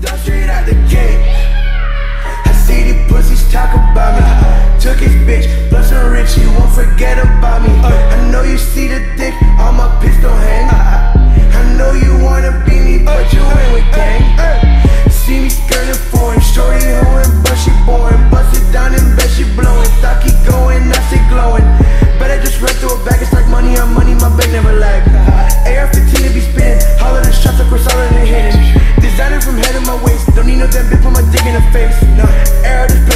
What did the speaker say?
Dumb straight out the gate. I'ma face. Nah, air